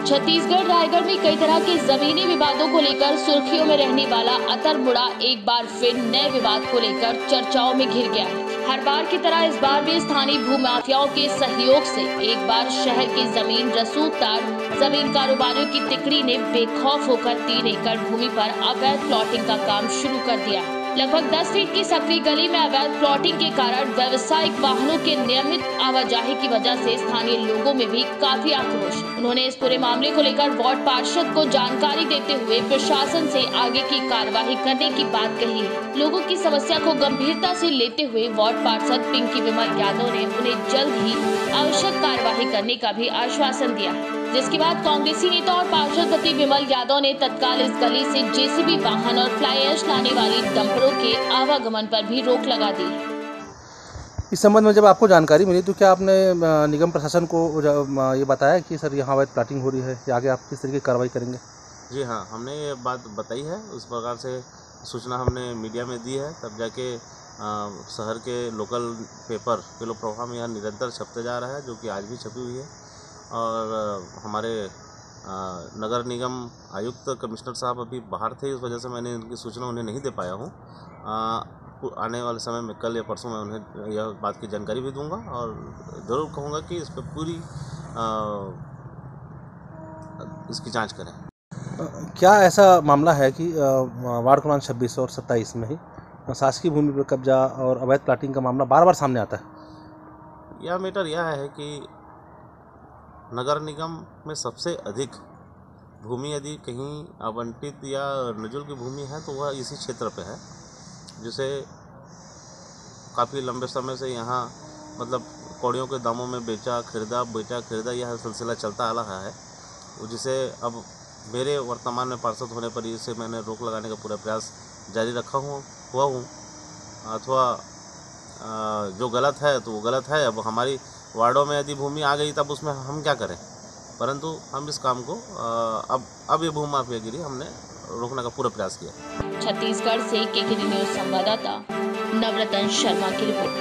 छत्तीसगढ़, रायगढ़ में कई तरह के जमीनी विवादों को लेकर सुर्खियों में रहने वाला अतर मुड़ा एक बार फिर नए विवाद को लेकर चर्चाओं में घिर गया हर बार की तरह इस बार भी स्थानीय भूमाफियाओं के सहयोग से एक बार शहर की ज़मीन रसूखदार ज़मीन कारोबारियों की तिकड़ी ने बेखौफ होकर तीन एकड़ भूमि पर अवैध प्लॉटिंग का काम शुरू कर दिया है। लगभग 10 फीट की सकरी गली में अवैध प्लॉटिंग के कारण व्यवसायिक वाहनों के नियमित आवाजाही की वजह से स्थानीय लोगों में भी काफ़ी आक्रोश। उन्होंने इस पूरे मामले को लेकर वार्ड पार्षद को जानकारी देते हुए प्रशासन से आगे की कार्यवाही करने की बात कही। लोगों की समस्या को गंभीरता से लेते हुए वार्ड पार्षद पिंकी विमल यादव ने उन्हें जल्द ही आवश्यक कार्यवाही करने का भी आश्वासन दिया। है जिसके बाद कांग्रेसी नेता और पार्षद पति विमल यादव ने तत्काल इस गली से जेसीबी वाहन और फ्लाई ऐश लाने वाली डंपरों के आवागमन पर भी रोक लगा दी। इस संबंध में जब आपको जानकारी मिली तो क्या आपने निगम प्रशासन को ये बताया कि सर यहाँ अवैध प्लाटिंग हो रही है या आगे आप किस तरीके की कार्रवाई करेंगे? जी हाँ हमने ये बात बताई है। उस प्रकार से सूचना हमने मीडिया में दी है तब जाके शहर के लोकल पेपर किलो प्रभाव में यहाँ निरंतर छपते जा रहा है जो कि आज भी छपी हुई है। और हमारे नगर निगम आयुक्त कमिश्नर साहब अभी बाहर थे इस वजह से मैंने इनकी सूचना उन्हें नहीं दे पाया हूँ। आने वाले समय में कल या परसों मैं उन्हें यह बात की जानकारी भी दूँगा और ज़रूर कहूँगा कि इस पर पूरी अ, इसकी जाँच करें। क्या ऐसा मामला है कि वार्ड क्रमांक छब्बीस और सत्ताईस में ही शासकीय भूमि पर कब्जा और अवैध प्लाटिंग का मामला बार बार सामने आता है? यह मैटर यह है कि नगर निगम में सबसे अधिक भूमि यदि कहीं आवंटित या नजुल की भूमि है तो वह इसी क्षेत्र पे है, जिसे काफ़ी लंबे समय से यहाँ मतलब कौड़ियों के दामों में बेचा, खरीदा बेचा, खरीदा, यह सिलसिला चलता आ रहा है। जिसे अब मेरे वर्तमान में पार्षद होने पर इसे मैंने रोक लगाने का पूरा प्रयास जारी रखा हूँ, हुआ हूँ। अथवा जो गलत है तो वो गलत है। अब हमारी वार्डों में यदि भूमि आ गई तब उसमें हम क्या करें? परंतु हम इस काम को अब अब ये भूमि माफिया गिरी, हमने रोकने का पूरा प्रयास किया। छत्तीसगढ़ से केकेडी न्यूज़ संवाददाता नवरतन शर्मा की रिपोर्ट।